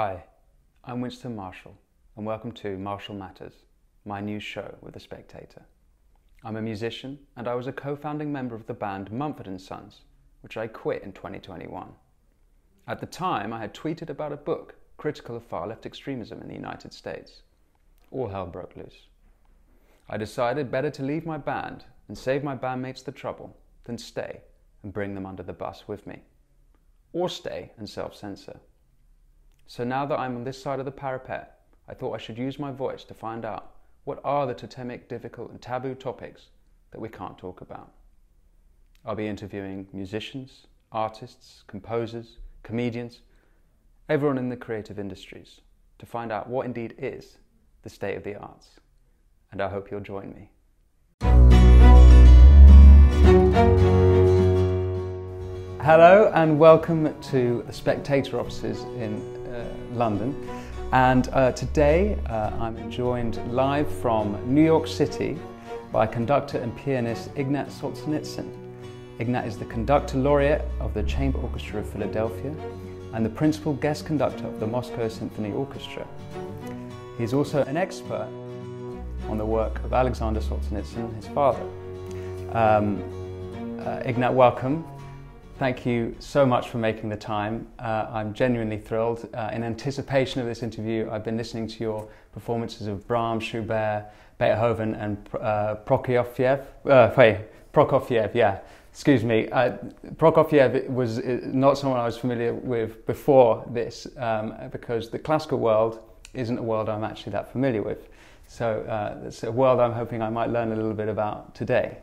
Hi, I'm Winston Marshall, and welcome to Marshall Matters, my new show with The Spectator. I'm a musician, and I was a co founding member of the band Mumford & Sons, which I quit in 2021. At the time, I had tweeted about a book critical of far left extremism in the United States. All hell broke loose. I decided better to leave my band and save my bandmates the trouble than stay and bring them under the bus with me. Or stay and self censor. So now that I'm on this side of the parapet, I thought I should use my voice to find out what are the totemic, difficult, and taboo topics that we can't talk about. I'll be interviewing musicians, artists, composers, comedians, everyone in the creative industries to find out what indeed is the state of the arts. And I hope you'll join me. Hello and welcome to the Spectator offices in London. And uh, today uh, I'm joined live from New York City by conductor and pianist Ignat Solzhenitsyn. Ignat is the conductor laureate of the Chamber Orchestra of Philadelphia and the principal guest conductor of the Moscow Symphony Orchestra. He is also an expert on the work of Alexander Solzhenitsyn, his father. Um, uh, Ignat, welcome. Thank you so much for making the time. Uh, I'm genuinely thrilled. Uh, in anticipation of this interview, I've been listening to your performances of Brahms, Schubert, Beethoven, and uh, Prokofiev. Uh, wait, Prokofiev, yeah. Excuse me. Uh, Prokofiev was uh, not someone I was familiar with before this um, because the classical world isn't a world I'm actually that familiar with. So it's a world I'm hoping I might learn a little bit about today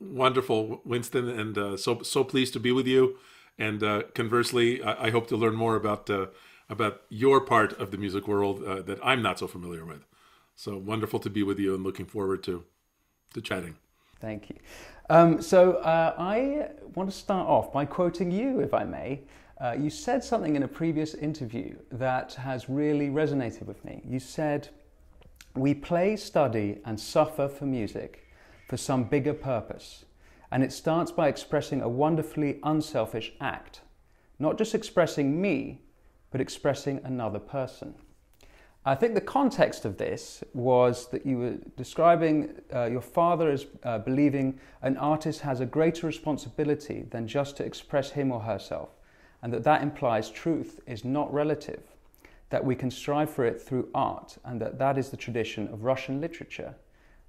wonderful, Winston, and uh, so so pleased to be with you. And uh, conversely, I, I, hope to learn more about uh, about your part of the music world uh, that I'm not so familiar with. So wonderful to be with you, and looking forward to to chatting. Thank you. Um, so uh, I want to start off by quoting you, if I may. You said something in a previous interview that has really resonated with me. You said, "We play, study, and suffer for music." For some bigger purpose. And it starts by expressing a wonderfully unselfish act, not just expressing me, but expressing another person. I think the context of this was that you were describing uh, your father as uh, believing an artist has a greater responsibility than just to express him or herself, and that that implies truth is not relative, that we can strive for it through art, and that that is the tradition of Russian literature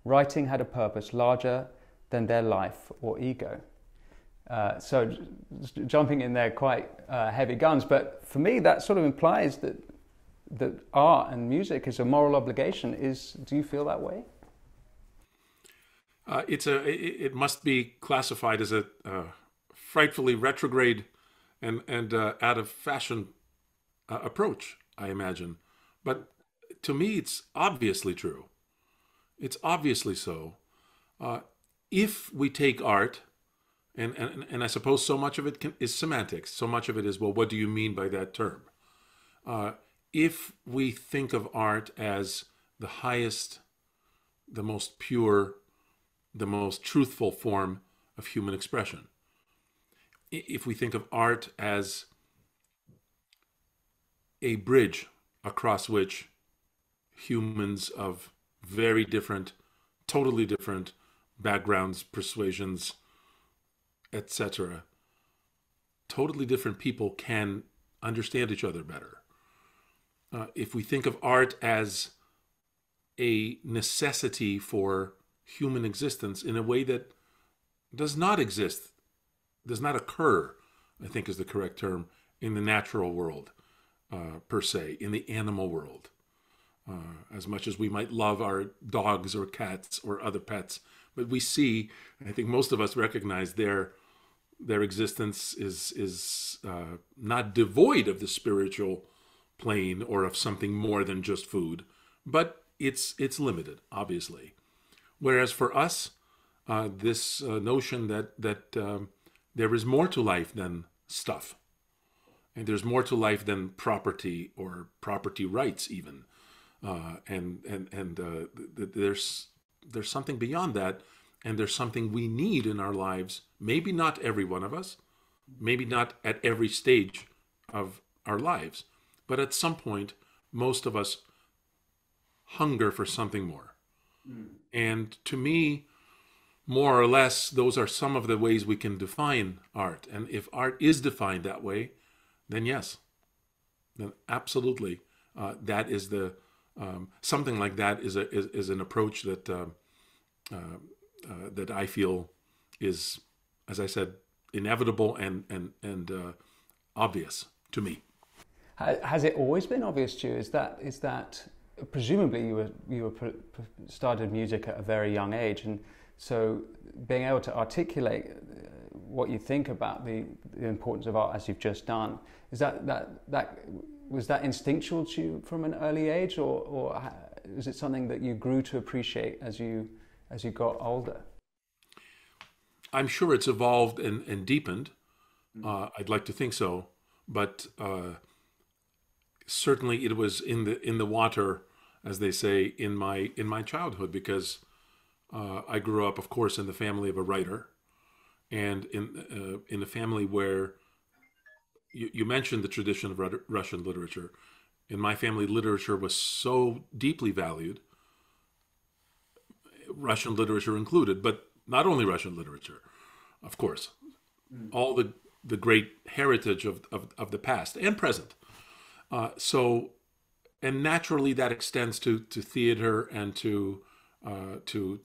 writing had a purpose larger than their life or ego. Uh, so, jumping in there, quite uh, heavy guns. But for me, that sort of implies that that art and music is a moral obligation. Is do you feel that way? Uh, it's a. It, it, must be classified as a uh, frightfully retrograde and and uh, out of fashion uh, approach. I imagine, but to me, it's obviously true. It's obviously so. Uh, if we take art, and, and, and I suppose so much of it can, is semantics, so much of it is, well, what do you mean by that term? Uh, if we think of art as the highest, the most pure, the most truthful form of human expression, if we think of art as a bridge across which humans of very different, totally different backgrounds, persuasions, etc. Totally different people can understand each other better. Uh, if we think of art as a necessity for human existence in a way that does not exist, does not occur, I think is the correct term, in the natural world uh, per se, in the animal world. Uh, as much as we might love our dogs or cats or other pets, but we see, I think most of us recognize their their existence is is uh, not devoid of the spiritual plane or of something more than just food, but it's it's limited, obviously. Whereas for us, uh, this uh, notion that that um, there is more to life than stuff, and there's more to life than property or property rights, even uh, and and and uh, th- there's there's something beyond that, and there's something we need in our lives. Maybe not every one of us, maybe not at every stage of our lives, but at some point, most of us hunger for something more. Mm. And to me, more or less, those are some of the ways we can define art. And if art is defined that way, then yes, then absolutely, uh, that is the um, something like that is a is, is an approach that uh, uh, uh that I feel is, as I said, inevitable and and and uh, obvious to me. Has it always been obvious to you? Is that is that presumably you were you were started music at a very young age, and so being able to articulate uh, what you think about the, the importance of art as you've just done is that that that was that instinctual to you from an early age, or or is it something that you grew to appreciate as you as you got older? I'm sure it's evolved and, and deepened. Mm. Uh, I'd like to think so, but uh, certainly it was in the in the water, as they say, in my in my childhood because uh, I grew up, of course, in the family of a writer, and in uh, in a family where you, you mentioned the tradition of Russian literature. In my family, literature was so deeply valued, Russian literature included, but not only Russian literature, of course, mm. all the the great heritage of, of, of the past and present uh, so, and naturally that extends to to theater and to uh, to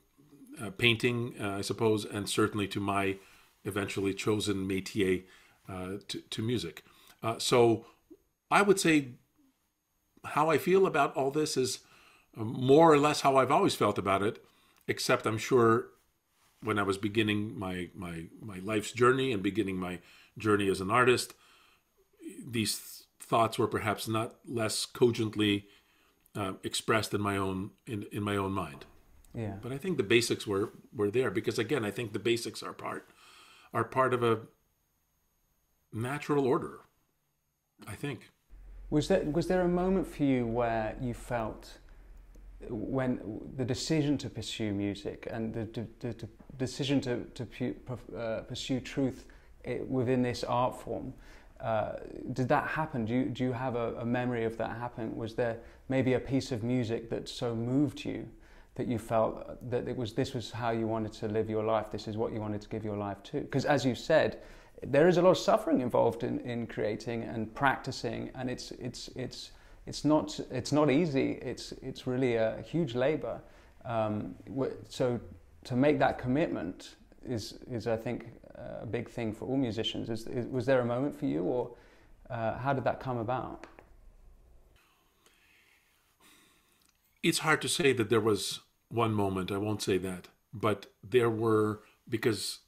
uh, painting, uh, I suppose, and certainly to my eventually chosen métier uh, to, to music. Uh, so, I would say how I feel about all this is more or less how I've always felt about it, except I'm sure when I was beginning my my my life's journey and beginning my journey as an artist, these thoughts were perhaps not less cogently uh, expressed in my own in, in my own mind. Yeah. But I think the basics were were there because again, I think the basics are part are part of a natural order. I think. Was there was there a moment for you where you felt when the decision to pursue music and the, the, the, decision to, to uh, pursue truth eh, within this art form uh, did that happen? Do you, do you have a, a, memory of that happening? Was there maybe a piece of music that so moved you that you felt that it was this was how you wanted to live your life? This is what you wanted to give your life to? Because as you said, there is a lot of suffering involved in, in creating and practicing, and it's it's it's it's not it's not easy. It's it's really a huge labor. Um, so to make that commitment is is I think a big thing for all musicians. Is, is, was there a moment for you, or uh, how did that come about? It's hard to say that there was one moment. I won't say that, but there were because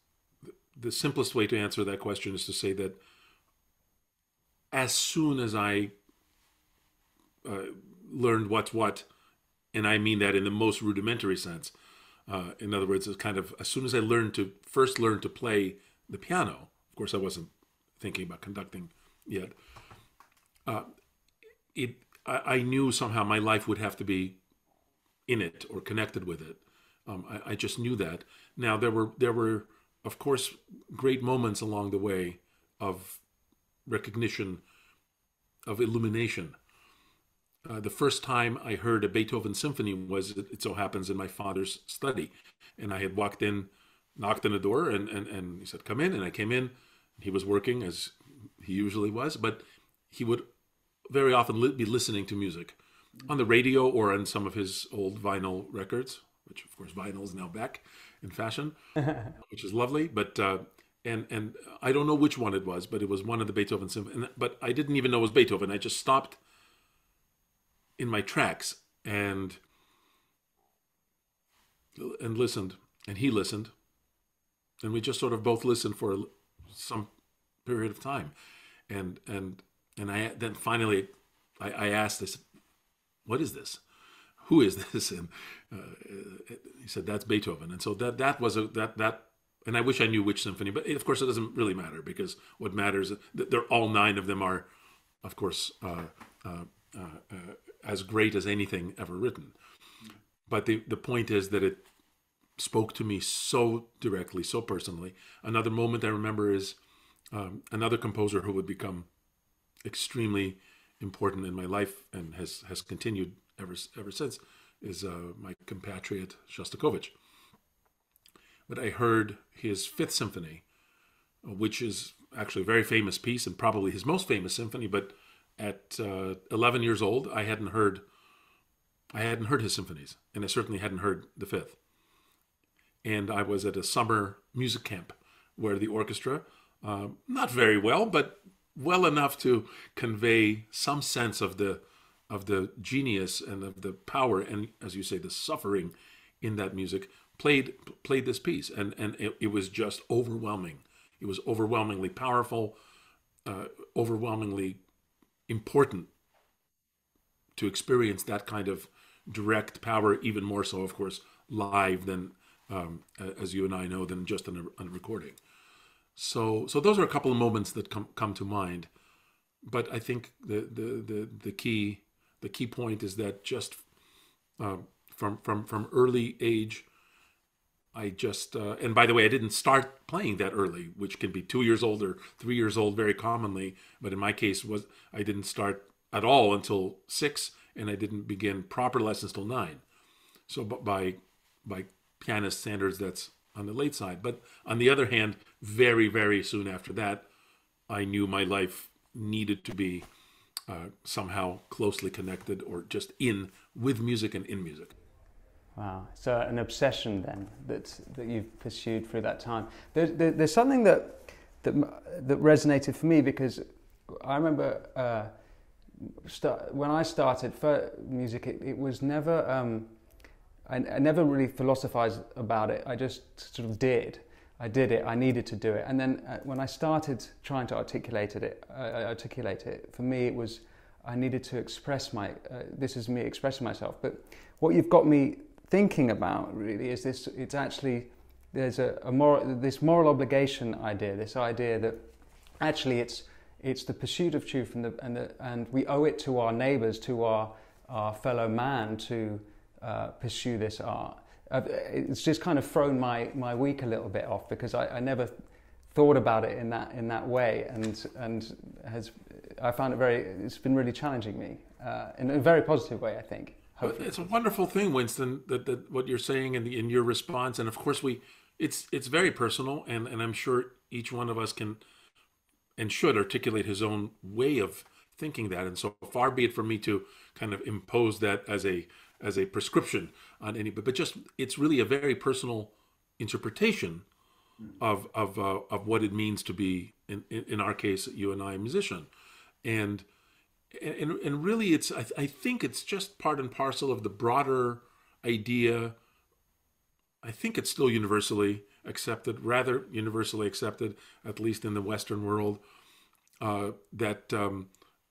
the simplest way to answer that question is to say that as soon as I uh, learned what's what, and I mean that in the most rudimentary sense, uh, in other words, it's kind of as soon as I learned to first learn to play the piano, of course, I wasn't thinking about conducting yet. Uh, it I, I, knew somehow my life would have to be in it or connected with it. Um, I, I just knew that. Now there were there were of course great moments along the way of recognition, of illumination uh, the first time I heard a Beethoven symphony was, it so happens, in my father's study. And I had walked in, knocked on the door, and, and, and he said, Come in. And I came in. He was working as he usually was, but he would very often li- be listening to music on the radio or on some of his old vinyl records, which, of course, vinyl is now back in fashion, which is lovely. But uh, and and I don't know which one it was, but it was one of the Beethoven symphonies. But I didn't even know it was Beethoven. I just stopped in my tracks and and listened and he listened and we just sort of both listened for some period of time and and and i then finally i, I asked this what is this who is this and uh, he said that's beethoven and so that that was a that that and i wish i knew which symphony but of course it doesn't really matter because what matters they're all nine of them are of course uh, uh, uh, as great as anything ever written. But the, the point is that it spoke to me so directly, so personally. Another moment I remember is um, another composer who would become extremely important in my life and has has continued ever ever since is uh, my compatriot Shostakovich. But I heard his Fifth Symphony, which is actually a very famous piece and probably his most famous symphony. But at uh, 11 years old, I hadn't heard I hadn't heard his symphonies, and I certainly hadn't heard the Fifth. And I was at a summer music camp where the orchestra, uh, not very well, but well enough to convey some sense of the of the genius and of the power and as you say the suffering in that music played played this piece. And and it, it was just overwhelming. It was overwhelmingly powerful uh, overwhelmingly important to experience that kind of direct power even more so of course live than um, as you and I know than just on a, on a recording. So so those are a couple of moments that come come to mind. But I think the the the, the key the key point is that just uh, from from from early age, I just uh, and by the way, I didn't start playing that early, which can be two years old or three years old very commonly. But in my case, was I didn't start at all until six, and I didn't begin proper lessons till nine. So by by pianist standards, that's on the late side. But on the other hand, very, very soon after that, I knew my life needed to be uh, somehow closely connected or just in with music and in music. Wow. So an obsession then that, that you've pursued through that time. There, there, there's something that, that, that resonated for me because I remember uh, start, when I started for music, it, it was never, um, I, I never really philosophized about it. I just sort of did. I did it. I needed to do it. And then uh, when I started trying to articulate it, uh, articulate it, for me it was I needed to express my. Uh, this is me expressing myself. But what you've got me thinking about really is this. It's actually there's a, a moral, this moral obligation idea. This idea that actually it's it's the pursuit of truth and the, and the, and we owe it to our neighbours, to our our fellow man to uh, pursue this art. Uh, it's just kind of thrown my, my week a little bit off because I, I never thought about it in that in that way, and and has I found it very. It's been really challenging me uh, in a very positive way. I think. Hopefully. It's a wonderful thing, Winston, that, that what you're saying in, the, in your response, and of course we, it's it's very personal, and and I'm sure each one of us can and should articulate his own way of thinking that, and so far be it from me to kind of impose that as a as a prescription on any, but just it's really a very personal interpretation of of uh, of what it means to be in, in, our case you and I a musician, and and and really it's I, I think it's just part and parcel of the broader idea. I think it's still universally accepted, rather universally accepted, at least in the Western world, uh, that um,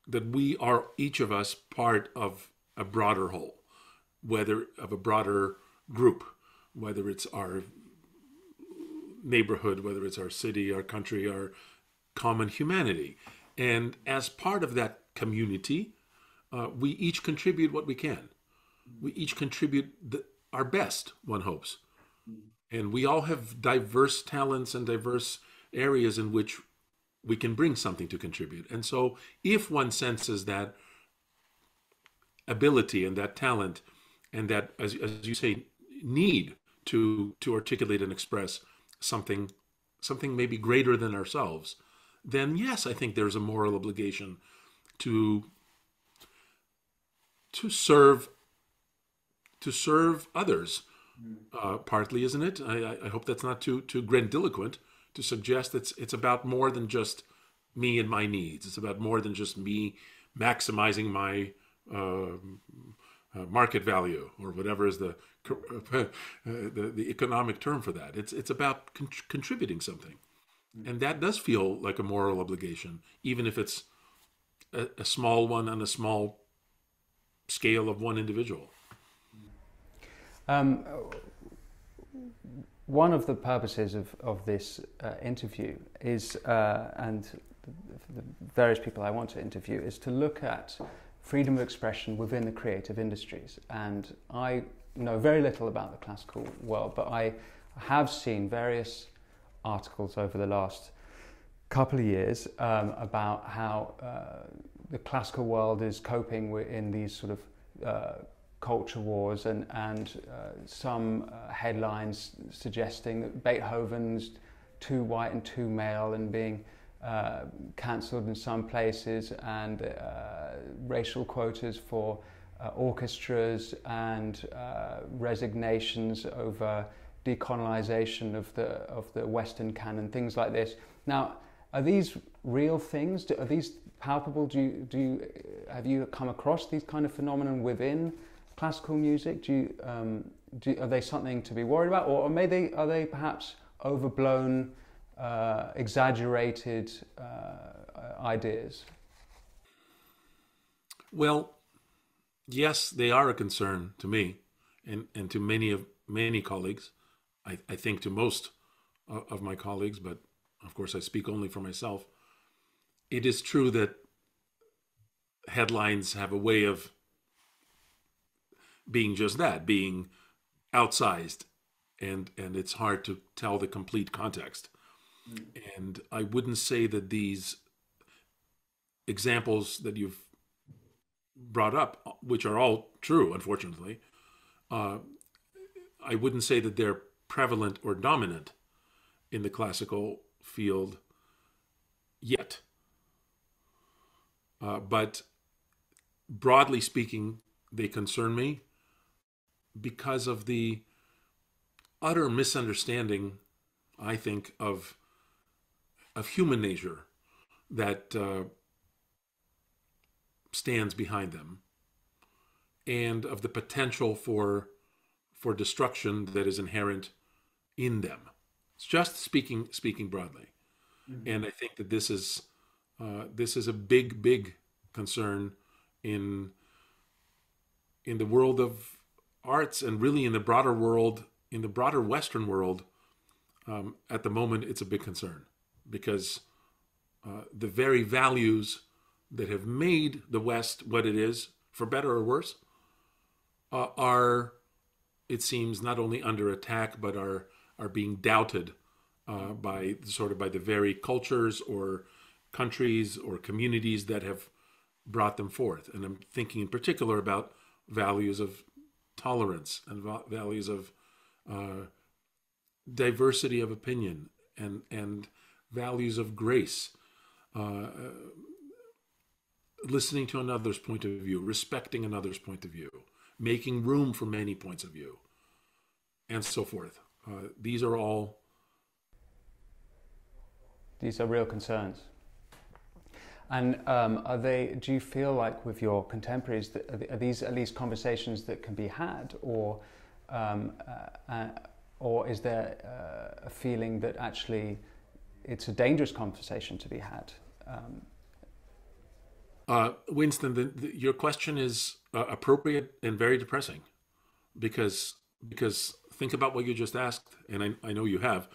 that we are each of us part of a broader whole whether of a broader group, whether it's our neighborhood, whether it's our city, our country, our common humanity. And as part of that community, uh, we each contribute what we can. We each contribute the, our best, one hopes. And we all have diverse talents and diverse areas in which we can bring something to contribute. And so, if one senses that ability and that talent and that, as, as you say, need to to articulate and express something something maybe greater than ourselves, then yes, I think there's a moral obligation to to serve to serve others. Uh, partly, isn't it? I, I hope that's not too too grandiloquent to suggest it's it's about more than just me and my needs. It's about more than just me maximizing my uh, uh, market value or whatever is the, uh, the, the economic term for that. It's it's about con- contributing something, and that does feel like a moral obligation, even if it's a, a small one on a small scale of one individual. Um, one of the purposes of, of this uh, interview is, uh, and the various people I want to interview, is to look at freedom of expression within the creative industries. And I know very little about the classical world, but I have seen various articles over the last couple of years um, about how uh, the classical world is coping in these sort of uh, culture wars and, and uh, some uh, headlines suggesting that Beethoven's too white and too male and being uh, cancelled in some places and uh, racial quotas for uh, orchestras and uh, resignations over decolonization of the, of the Western canon, things like this. Now, are these real things? Are these palpable? Do you, do you, have you come across these kind of phenomenon within classical music? Do you, um, do, are they something to be worried about, or, may they, are they perhaps overblown, uh, exaggerated uh, ideas? Well, yes, they are a concern to me, and, and to many of many colleagues. I, I think to most of my colleagues, but of course I speak only for myself. It is true that headlines have a way of being just that, being outsized, and and it's hard to tell the complete context. And I wouldn't say that these examples that you've brought up, which are all true, unfortunately, uh, I wouldn't say that they're prevalent or dominant in the classical field yet. Uh, but broadly speaking, they concern me because of the utter misunderstanding, I think, of of human nature that uh, stands behind them, and of the potential for for destruction that is inherent in them. It's just speaking speaking broadly, mm-hmm. and I think that this is uh, this is a big big concern in in the world of arts and really in the broader world, in the broader Western world, um, at the moment, it's a big concern because uh, the very values that have made the West what it is, for better or worse, uh, are, it seems, not only under attack but are are being doubted uh, by sort of by the very cultures or countries or communities that have brought them forth. And I'm thinking in particular about values of tolerance and values of uh, diversity of opinion and and values of grace, uh, listening to another's point of view, respecting another's point of view, making room for many points of view, and so forth. Uh, these are all. These are real concerns. And um, are they? Do you feel like with your contemporaries that are these at least conversations that can be had, or um, uh, uh, or is there uh, a feeling that actually it's a dangerous conversation to be had? Um, uh, Winston, the, the, your question is uh, appropriate and very depressing, because because think about what you just asked, and I, I know you have.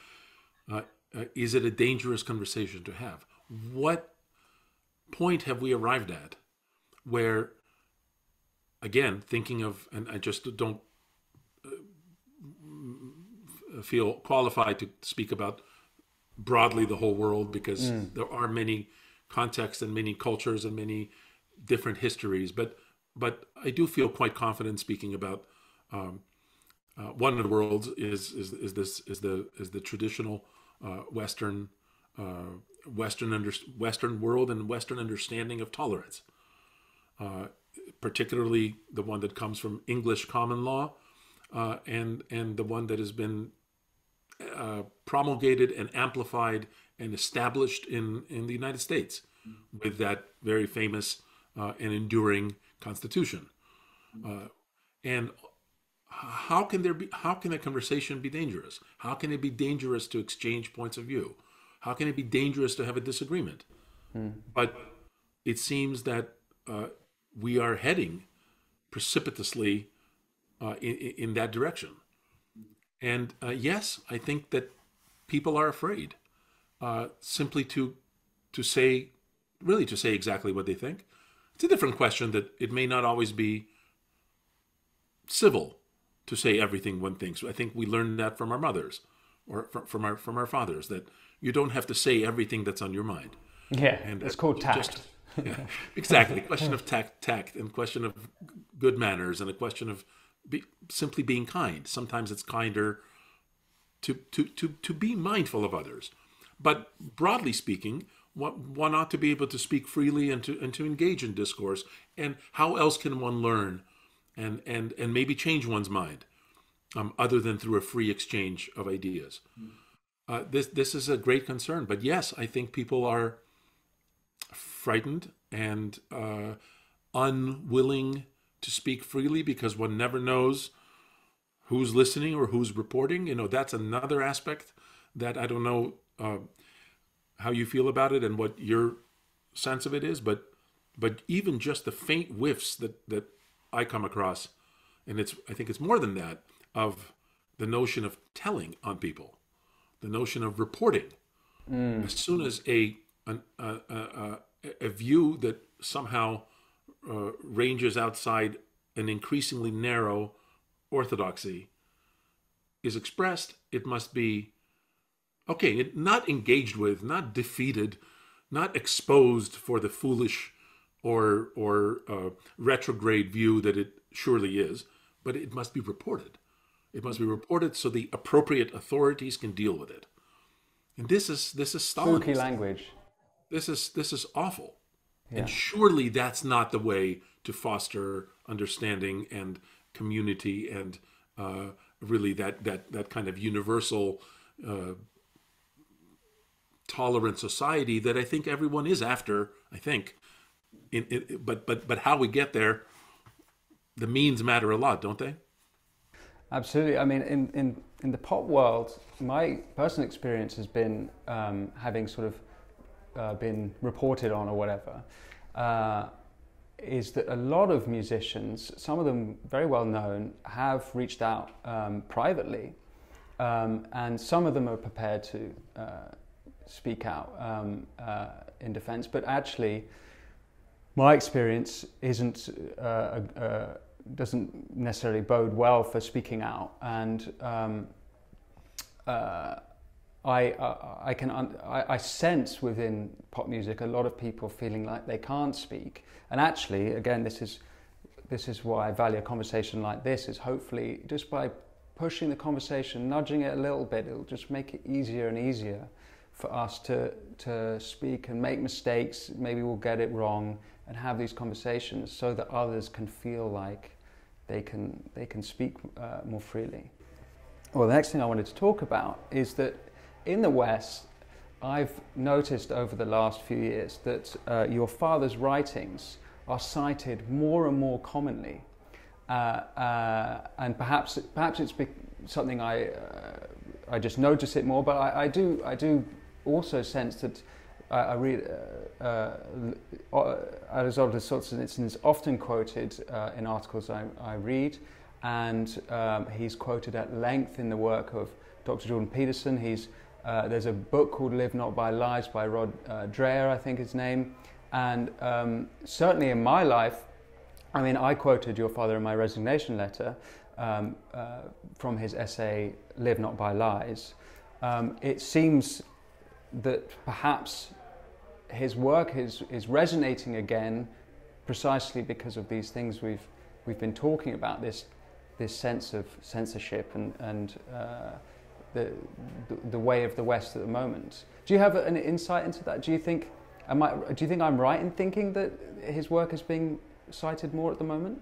Uh, is it a dangerous conversation to have? What point have we arrived at where, again, thinking of, and I just don't uh, feel qualified to speak about broadly the whole world because mm. there are many contexts and many cultures and many different histories, but but I do feel quite confident speaking about um, uh, one of the worlds is is is this is the is the traditional uh, Western uh, Western under, Western world and Western understanding of tolerance, uh, particularly the one that comes from English common law, uh, and and the one that has been uh, promulgated and amplified and established in in the United States with that very famous uh, and enduring Constitution, uh, and how can there be how can a conversation be dangerous how can it be dangerous to exchange points of view how can it be dangerous to have a disagreement? Hmm. But it seems that uh, we are heading precipitously uh, in, in, that direction. And uh, yes, I think that people are afraid uh, simply to to say, really, to say exactly what they think. It's a different question that it may not always be civil to say everything one thinks. I think we learned that from our mothers or from, from our from our fathers that you don't have to say everything that's on your mind. Yeah, and it's called tact. Just, yeah, exactly. Question of tact, tact, and question of good manners, and a question of be, simply being kind. Sometimes it's kinder to, to, to, to be mindful of others. But broadly speaking, one ought to be able to speak freely and to and to engage in discourse. And how else can one learn and and and maybe change one's mind, um, other than through a free exchange of ideas? Uh, this this is a great concern. But yes, I think people are frightened and uh, unwilling to speak freely because one never knows who's listening or who's reporting. You know, that's another aspect that I don't know uh, how you feel about it and what your sense of it is, but but even just the faint whiffs that that I come across, and it's I think it's more than that of the notion of telling on people, the notion of reporting. Mm. As soon as a an, a, a, a, view that somehow uh, ranges outside an increasingly narrow orthodoxy is expressed, it must be okay, not engaged with, not defeated, not exposed for the foolish or or uh, retrograde view that it surely is, but it must be reported. It must be reported so the appropriate authorities can deal with it. And this is this is Stalinist. Spooky language. This is this is awful. Yeah. And surely that's not the way to foster understanding and community and uh, really that that that kind of universal uh, tolerant society that I think everyone is after. I think, in, in, but but but how we get there, the means matter a lot, don't they? Absolutely. I mean, in in in the pop world, my personal experience has been um, having sort of uh, been reported on or whatever. Uh, is that a lot of musicians, some of them very well known, have reached out um, privately, um, and some of them are prepared to uh, speak out um, uh, in defense. But actually, my experience isn't uh, doesn't necessarily bode well for speaking out, and um, I, I can I, I sense within pop music a lot of people feeling like they can't speak, and actually, again, this is this is why I value a conversation like this. Is hopefully just by pushing the conversation, nudging it a little bit, it'll just make it easier and easier for us to, to speak and make mistakes. Maybe we'll get it wrong and have these conversations so that others can feel like they can, they can speak uh, more freely. Well, the next thing I wanted to talk about is that in the West, I've noticed over the last few years that uh, your father's writings are cited more and more commonly. Uh, uh, and perhaps, perhaps it's something I, uh, I just notice it more, but I, I, do, I do also sense that I, I read uh, uh, Alexander Solzhenitsyn is often quoted in articles I, I read, and um, he's quoted at length in the work of Dr. Jordan Peterson. He's uh, there's a book called Live Not by Lies by Rod uh, Dreher, I think his name, and um, certainly in my life, I mean, I quoted your father in my resignation letter um, uh, from his essay Live Not by Lies. Um, it seems that perhaps his work is, is resonating again precisely because of these things we've, we've been talking about this, this sense of censorship and, and uh, the, the, way of the West at the moment. Do you have an insight into that? Do you think, am I, do you think I'm right in thinking that his work is being cited more at the moment?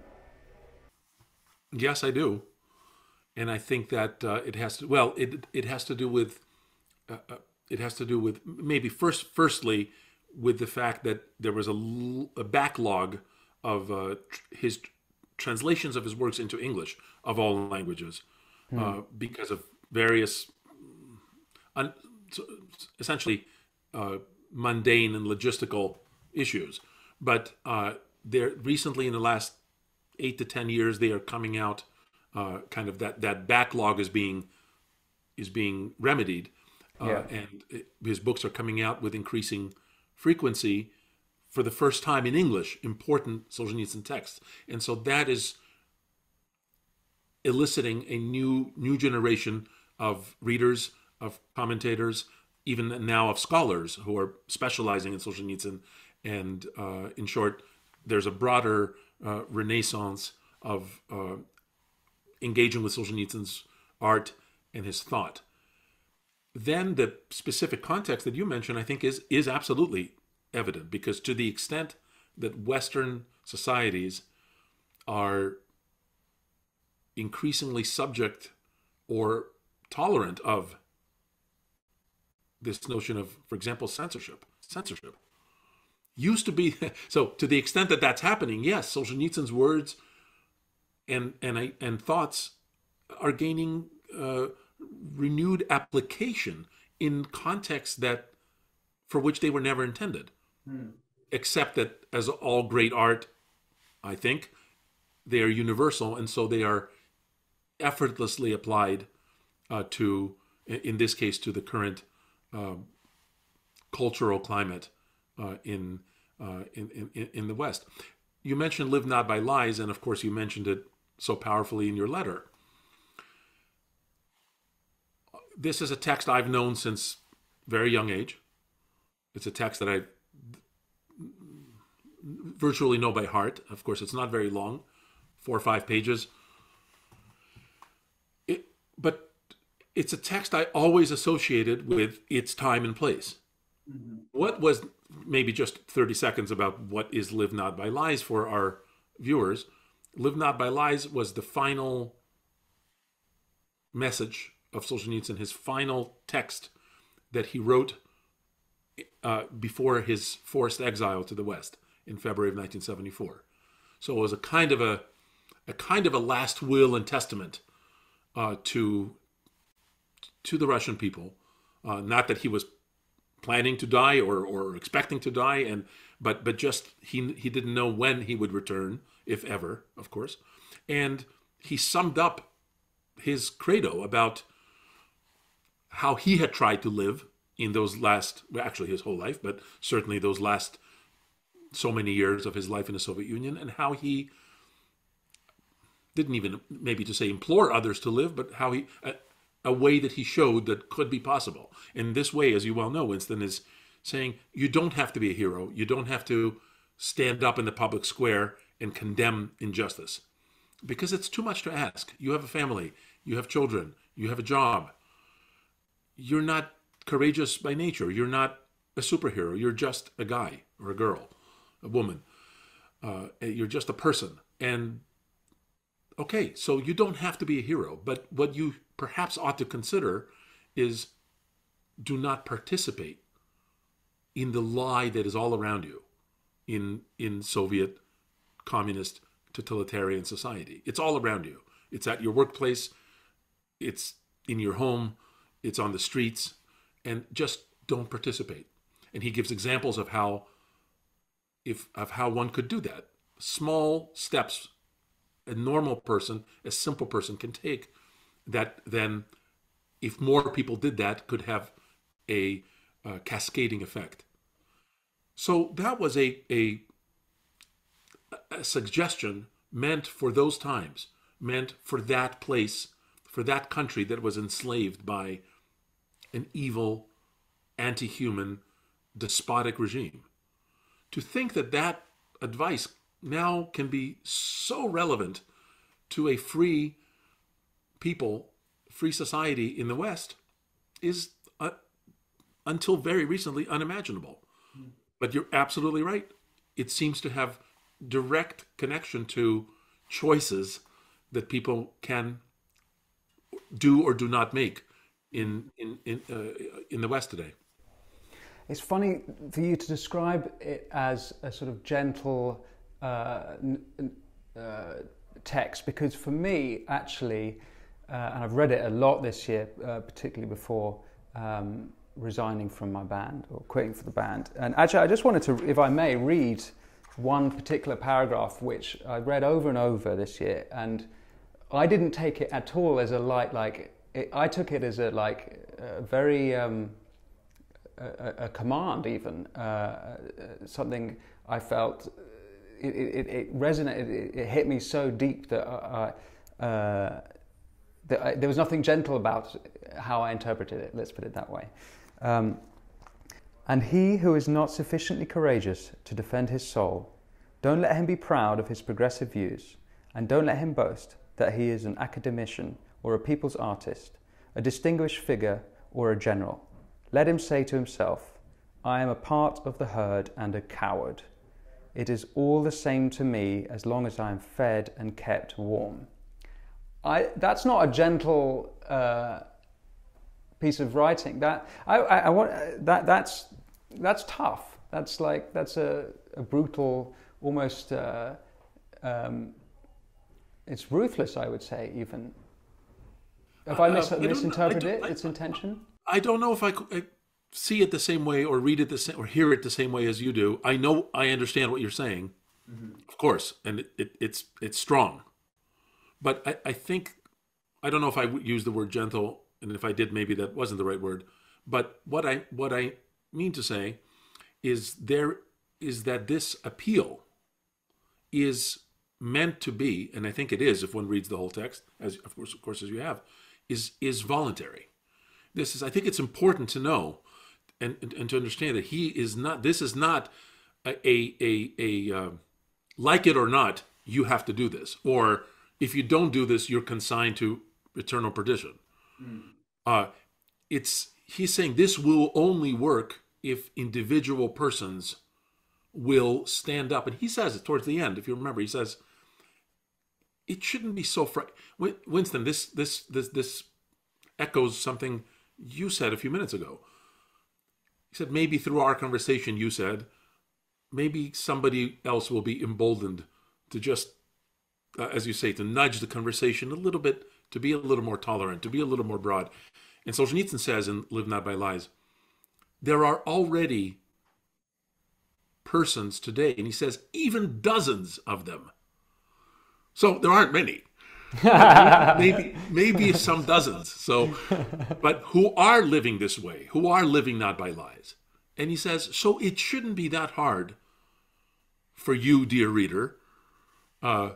Yes, I do. And I think that uh, it has to, well, it, it has to do with uh, uh it has to do with maybe first, firstly, with the fact that there was a, a backlog of uh, tr- his translations of his works into English of all languages mm. uh, because of various, un- essentially, uh, mundane and logistical issues. But uh, there recently, in the last eight to ten years, they are coming out. Uh, kind of that that backlog is being is being remedied uh, yeah. and it, his books are coming out with increasing frequency for the first time in English, important Solzhenitsyn texts. And so that is eliciting a new new generation of readers, of commentators, even now of scholars who are specializing in Solzhenitsyn And uh, in short, there's a broader uh, renaissance of uh, engaging with Solzhenitsyn's art and his thought. Then the specific context that you mentioned, I think, is is absolutely evident because to the extent that Western societies are increasingly subject or tolerant of this notion of, for example, censorship. Censorship used to be so. To the extent that that's happening, yes, Solzhenitsyn's words and and and thoughts are gaining uh, renewed application in contexts that for which they were never intended. Hmm. Except that, as all great art, I think they are universal, and so they are effortlessly applied uh, to, in this case, to the current uh, cultural climate uh, in, uh, in, in in the West. You mentioned "Live Not by Lies," and of course, you mentioned it so powerfully in your letter. This is a text I've known since very young age. It's a text that I virtually know by heart. Of course, it's not very long, four or five pages. It, but it's a text I always associated with its time and place. Mm-hmm. What was maybe just 30 seconds about what is Live Not by Lies for our viewers? Live Not by Lies was the final message of Solzhenitsyn, his final text that he wrote uh, before his forced exile to the West in February of 1974. So it was a kind of a, a kind of a last will and testament uh, to to the Russian people. Uh, not that he was planning to die or, or expecting to die, and but but just he he didn't know when he would return, if ever, of course. And he summed up his credo about how he had tried to live in those last, well, actually his whole life, but certainly those last so many years of his life in the Soviet Union, and how he didn't even maybe to say implore others to live, but how he a, a way that he showed that could be possible. In this way, as you well know, Winston is saying you don't have to be a hero. You don't have to stand up in the public square and condemn injustice because it's too much to ask. You have a family, you have children, you have a job. You're not courageous by nature. You're not a superhero. You're just a guy or a girl, a woman. Uh, you're just a person. And okay, so you don't have to be a hero. But what you perhaps ought to consider is do not participate in the lie that is all around you in in Soviet communist totalitarian society. It's all around you. It's at your workplace, it's in your home, it's on the streets, and just don't participate. And he gives examples of how if of how one could do that. Small steps a normal person, a simple person can take that then if more people did that could have a, a cascading effect. So that was a, a a suggestion meant for those times, meant for that place, for that country that was enslaved by an evil, anti human, despotic regime. To think that that advice now can be so relevant to a free people, free society in the West is uh, until very recently unimaginable. But you're absolutely right. It seems to have direct connection to choices that people can do or do not make in in in, uh, in the West today. It's funny for you to describe it as a sort of gentle uh, uh, text because for me, actually, uh, and I've read it a lot this year, uh, particularly before um, resigning from my band or quitting for the band. And actually, I just wanted to, if I may, read one particular paragraph which I read over and over this year, and I didn't take it at all as a light like it, I took it as a like a very um, a, a, command even uh, something I felt it, it, it resonated it, it, hit me so deep that I, uh, that I, there was nothing gentle about how I interpreted it let's put it that way um, And he who is not sufficiently courageous to defend his soul, don't let him be proud of his progressive views, and don't let him boast that he is an academician or a people's artist, a distinguished figure or a general. Let him say to himself, I am a part of the herd and a coward. It is all the same to me as long as I am fed and kept warm. I, that's not a gentle uh, piece of writing. That I, I, I, want that that's that's tough. That's like that's a, a brutal, almost. Uh, um, it's ruthless, I would say, even. Have I mis- uh, misinterpreted it? Its intention. I don't know if I, I, see it the same way or read it the same or hear it the same way as you do. I know I understand what you're saying, mm-hmm. of course, and it, it, it's it's strong. But I, I think I don't know if I would use the word gentle, and if I did, maybe that wasn't the right word. But what I what I mean to say is there is that this appeal is meant to be, and I think it is if one reads the whole text, as of course, of course, as you have, is is voluntary. This is I think it's important to know and, and, and to understand that he is not. This is not a a a, a uh, like it or not. You have to do this, or if you don't do this, you're consigned to eternal perdition. Mm. Uh, it's he's saying this will only work if individual persons will stand up, and he says it towards the end. If you remember, he says it shouldn't be so fr- Winston, this this this this echoes something you said a few minutes ago. He said maybe through our conversation, you said maybe somebody else will be emboldened to just, uh, as you say, to nudge the conversation a little bit, to be a little more tolerant, to be a little more broad. And Solzhenitsyn says in Live Not by Lies, there are already persons today, and he says even dozens of them so there aren't many. Maybe maybe some dozens. So, but who are living this way? Who are living not by lies? And he says, so it shouldn't be that hard for you, dear reader, uh,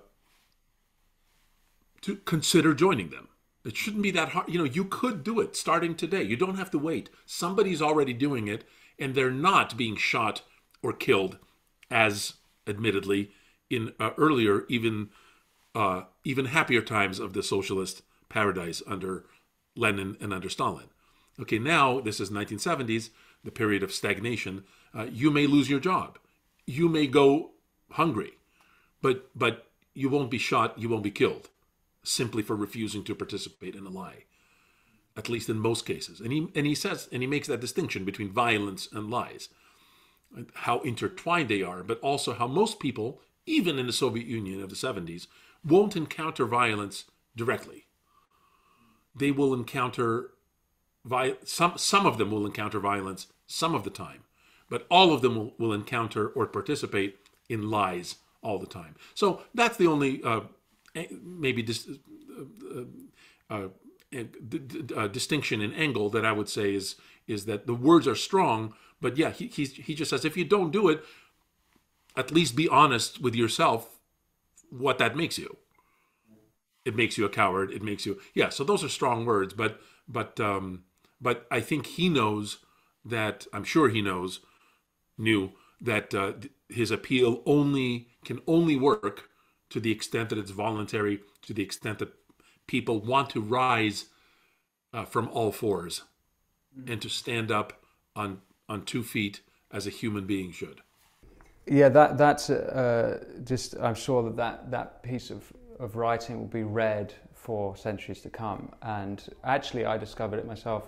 to consider joining them. It shouldn't be that hard. You know, you could do it starting today. You don't have to wait. Somebody's already doing it, and they're not being shot or killed, as admittedly in uh, earlier even uh, even happier times of the socialist paradise under Lenin and under Stalin. Okay, now this is 1970s, the period of stagnation. Uh, you may lose your job, you may go hungry, but but you won't be shot, you won't be killed, simply for refusing to participate in a lie. At least in most cases, and he and he says and he makes that distinction between violence and lies, how intertwined they are, but also how most people, even in the Soviet Union of the 70s, won't encounter violence directly. They will encounter some some of them will encounter violence some of the time, but all of them will, will encounter or participate in lies all the time. So that's the only uh, maybe dis- uh, uh, uh, distinction in angle that I would say is is that the words are strong, but yeah, he he just says if you don't do it, at least be honest with yourself what that makes you. It makes you a coward. It makes you yeah. So those are strong words, but but um, but I think he knows that I'm sure he knows knew that uh, his appeal only can only work to the extent that it's voluntary, to the extent that people want to rise uh, from all 4s mm-hmm. and to stand up on on two feet as a human being should. Yeah, that that's uh, just. I'm sure that, that that piece of of writing will be read for centuries to come. And actually, I discovered it myself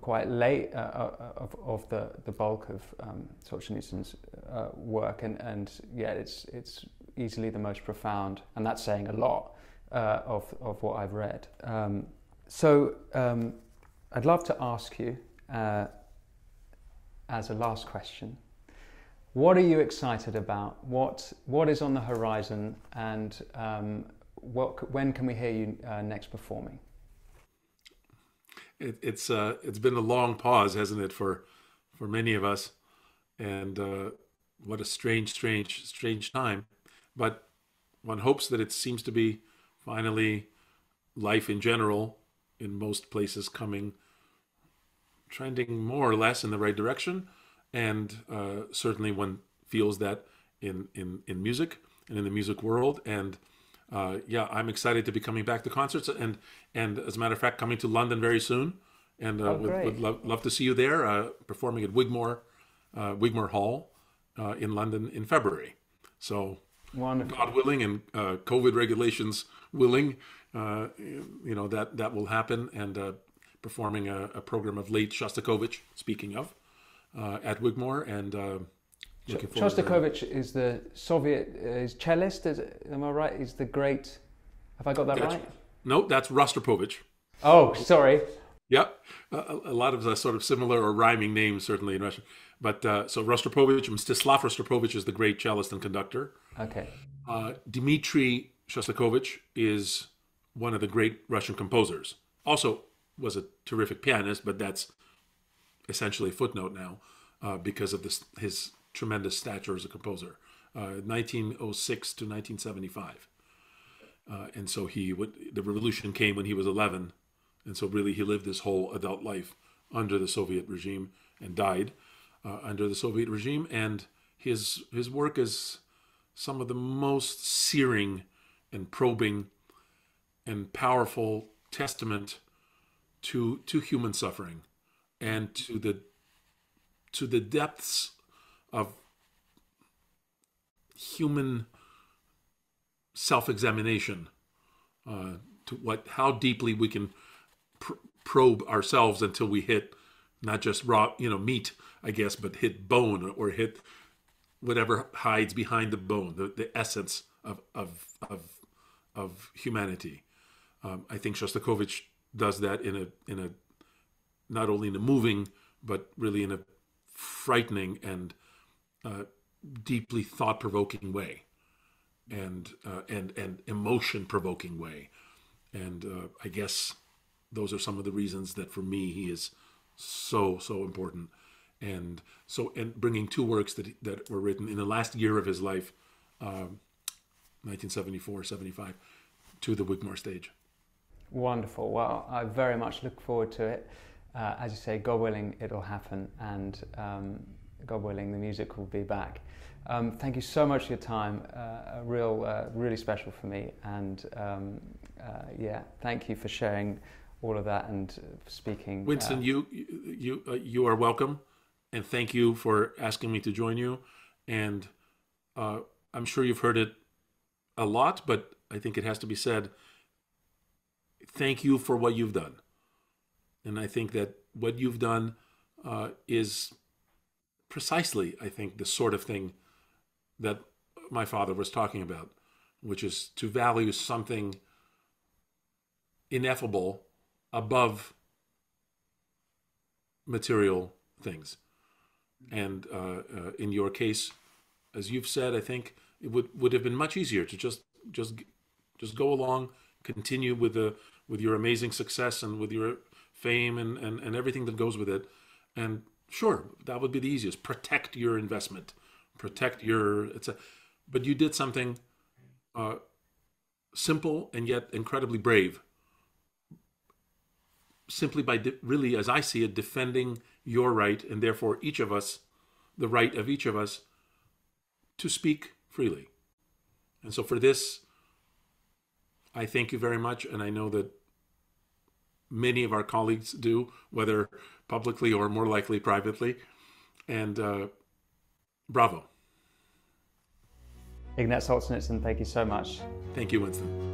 quite late uh, uh of, of the, the bulk of um, Solzhenitsyn's uh, work, and, and yeah, it's it's easily the most profound, and that's saying a lot uh, of of what I've read. Um, so um, I'd love to ask you uh, as a last question. What are you excited about? What what is on the horizon, and um, what when can we hear you uh, next performing? It, it's uh, it's been a long pause, hasn't it, for for many of us, and uh, what a strange, strange, strange time. But one hopes that it seems to be finally life in general in most places coming trending more or less in the right direction and uh, certainly one feels that in in in music and in the music world. And uh, yeah, I'm excited to be coming back to concerts and and as a matter of fact, coming to London very soon. And uh, Oh, would, would love, love to see you there, uh, performing at Wigmore uh, Wigmore Hall uh, in London in February. So Wonderful. God willing and uh, COVID regulations willing, uh, you know that that will happen. And uh, performing a, a program of late Shostakovich, speaking of, uh, at Wigmore, and uh, looking forward. to- Shostakovich is the Soviet uh, is cellist. Is, am I right? He's the great. Have I got that That's- right? No, that's Rostropovich. Oh, sorry. Yep, a, a- lot of the sort of similar or rhyming names certainly in Russian. But uh, so Rostropovich, Mstislav Rostropovich is the great cellist and conductor. Okay. Uh, Dmitry Shostakovich is one of the great Russian composers. Also was a terrific pianist, but that's essentially a footnote now uh, because of this, his tremendous stature as a composer. Uh, 1906 to 1975. Uh, and so he would, the revolution came when he was 11. And so really he lived his whole adult life under the Soviet regime and died uh, under the Soviet regime. And his, his work is some of the most searing and probing and powerful testament to to human suffering and to the to the depths of human self-examination uh, to what how deeply we can pr- probe ourselves until we hit not just raw you know meat i guess but hit bone or hit whatever hides behind the bone, the, the essence of of of, of humanity. Um, I think Shostakovich does that in a in a not only in a moving but really in a frightening and uh, deeply thought provoking way, and uh, and and emotion provoking way, and uh, I guess those are some of the reasons that for me he is so so important and so and bringing two works that that were written in the last year of his life um, 1974 75 to the wigmore stage Wonderful. Well, I very much look forward to it. Uh, as you say, God willing, it'll happen, and um, God willing, the music will be back. Um, thank you so much for your time. Uh, real, uh, really special for me, and um, uh, yeah, thank you for sharing all of that and uh, speaking. winston uh, you you uh, you are welcome and thank you for asking me to join you and i'm sure you've heard it a lot but i think it has to be said thank you for what you've done and i think that what you've done uh, is precisely i think the sort of thing that my father was talking about which is to value something ineffable above material things. And uh, uh, in your case, as you've said, I think it would, would have been much easier to just just just go along, continue with the with your amazing success and with your fame and, and, and everything that goes with it. And sure, that would be the easiest. Protect your investment, protect your it's a, but you did something uh, simple and yet incredibly brave simply by de- really, as I see it, defending your right and therefore each of us, the right of each of us to speak freely. And so for this, I thank you very much. And I know that many of our colleagues do, whether publicly or more likely privately. And uh, bravo. Ignat Solzhenitsyn, thank you so much. Thank you, Winston.